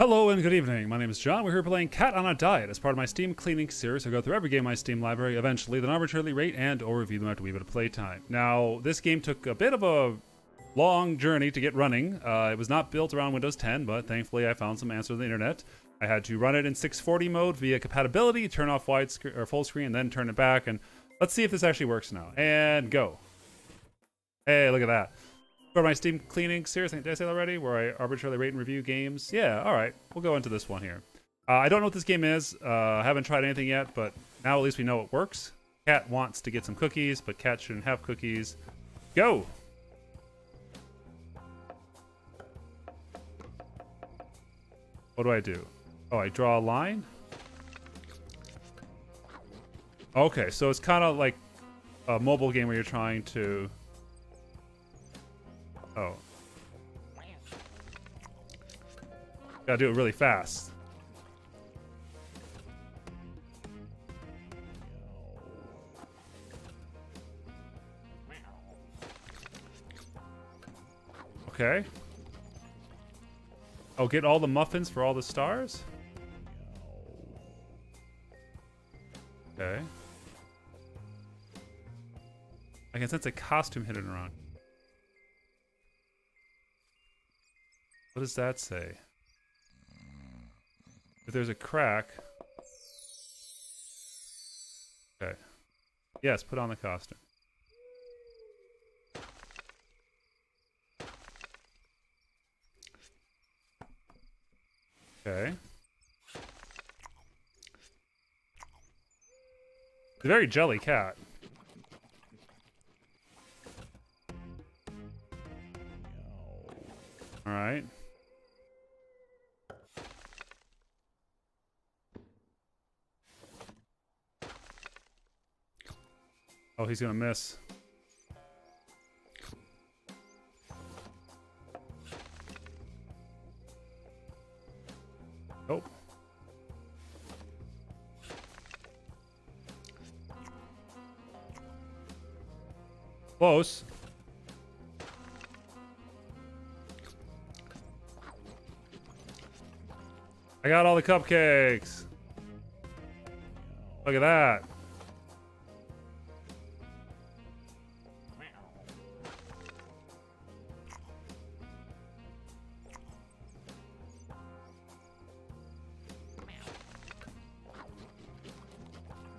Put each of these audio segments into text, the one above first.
Hello and good evening. My name is Jon. We're here playing Cat on a Diet as part of my Steam cleaning series. I go through every game in my Steam library, eventually then arbitrarily rate and or review them after a wee bit of playtime. Now, this game took a bit of a long journey to get running. Uh, it was not built around Windows 10, but thankfully I found some answers on the internet. I had to run it in 640 mode via compatibility, turn off wide sc- or full screen, and then turn it back. And let's see if this actually works now. And go. Hey, look at that. My Steam cleaning series, did I say that already? Where I arbitrarily rate and review games. Yeah, all right. We'll go into this one here. Uh, I don't know what this game is. Uh, I haven't tried anything yet, but now at least we know it works. Cat wants to get some cookies, but Cat shouldn't have cookies. Go! What do I do? Oh, I draw a line? Okay, so it's kind of like a mobile game where you're trying to... Oh. Gotta do it really fast. Okay. Oh, get all the muffins for all the stars? Okay. I can sense a costume hidden around. What does that say? If there's a crack... Okay. Yes, put on the costume. Okay. It's a very jelly cat. Oh, he's gonna miss. Nope. Close. I got all the cupcakes. Look at that.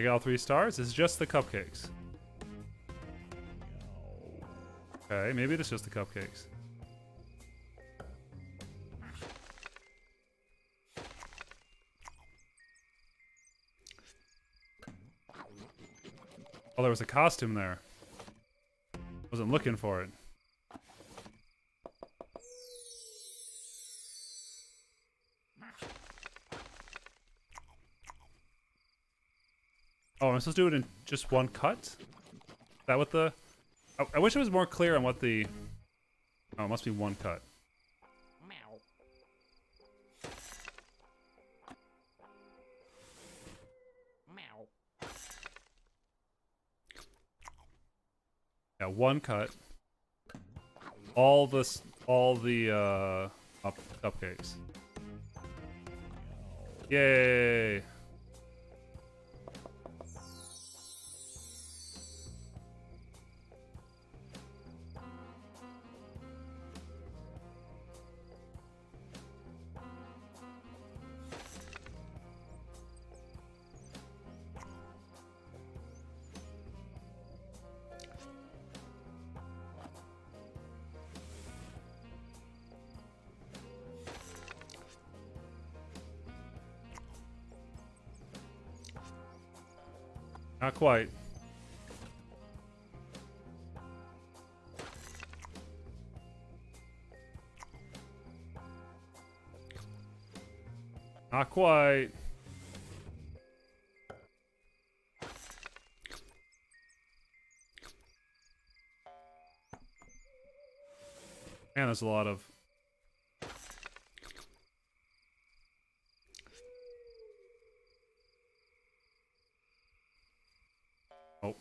I got all three stars. Is just the cupcakes. Okay, maybe it's just the cupcakes. Oh, there was a costume there. Wasn't looking for it. Oh, am I supposed to do it in just one cut? Is that what the... I, I wish it was more clear on what the... Oh, it must be one cut. Yeah, one cut. All this, all the uh, up, cupcakes. Yay! Not quite. Not quite. Man, there's a lot of... Nope.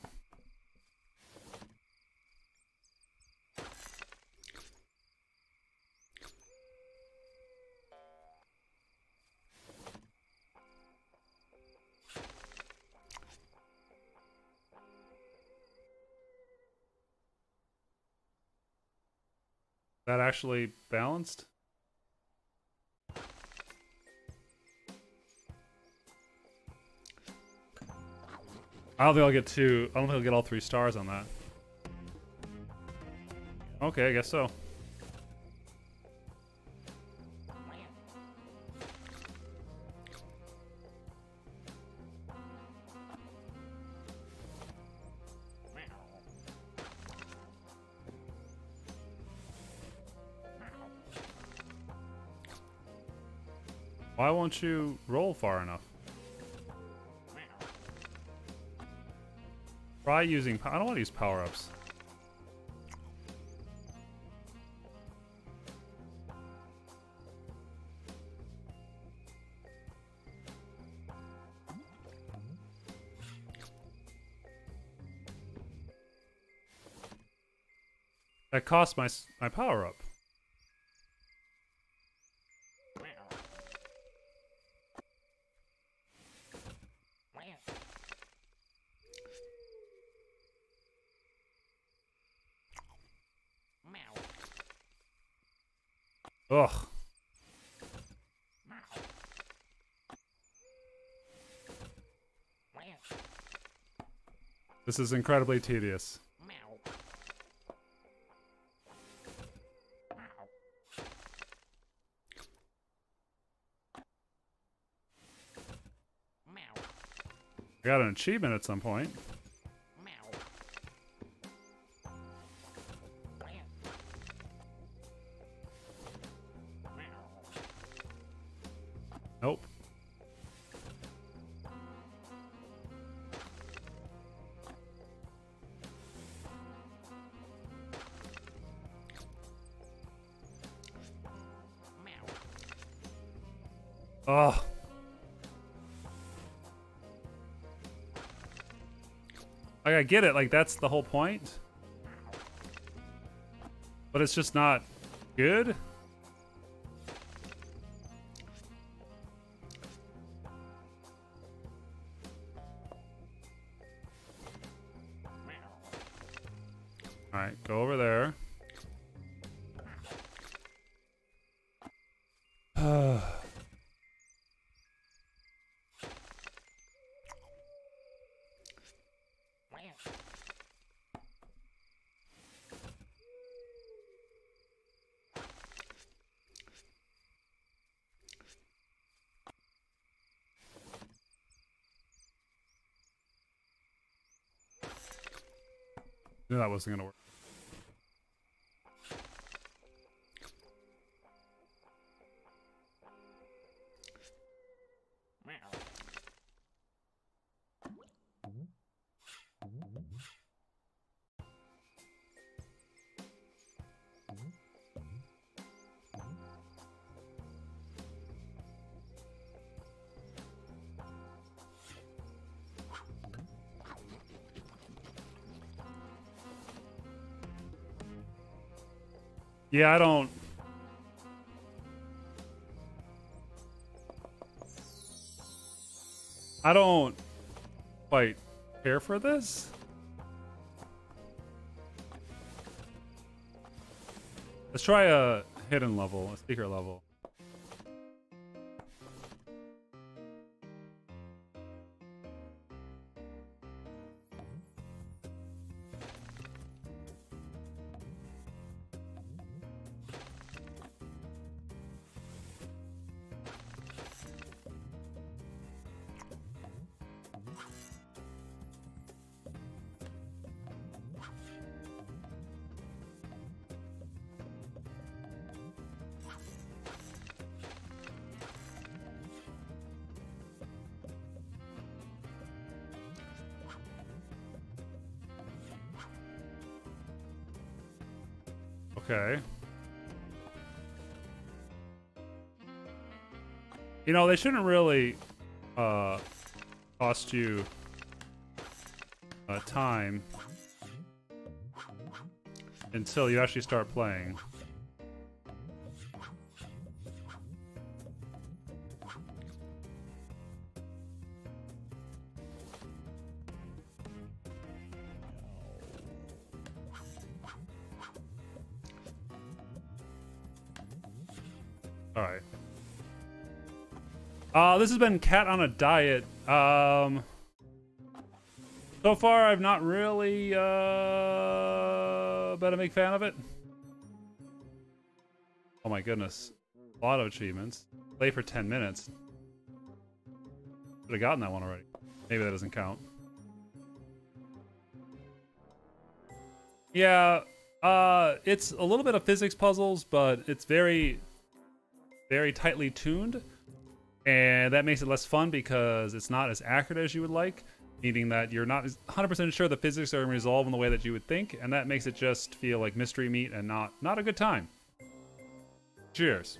That actually balanced? I don't think I'll get two. I don't think I'll get all three stars on that. Okay, I guess so. Why won't you roll far enough? Try using... I don't want to use power-ups. That cost my my power up. Ugh. This is incredibly tedious. Got an achievement at some point. Oh. Like, I get it. Like, that's the whole point. But it's just not good. Alright, go over there. Knew that wasn't gonna work. Yeah, I don't. I don't quite care for this. Let's try a hidden level, a secret level. Okay. You know, they shouldn't really uh, cost you uh, time until you actually start playing. All right. Uh, this has been Cat on a Diet. Um, so far, I've not really uh, been a big fan of it. Oh my goodness. A lot of achievements. Play for 10 minutes. Should have gotten that one already. Maybe that doesn't count. Yeah, uh, it's a little bit of physics puzzles, but it's very, very tightly tuned. And that makes it less fun because it's not as accurate as you would like, meaning that you're not 100% sure the physics are resolved in the way that you would think, and that makes it just feel like mystery meat and not, not a good time. Cheers.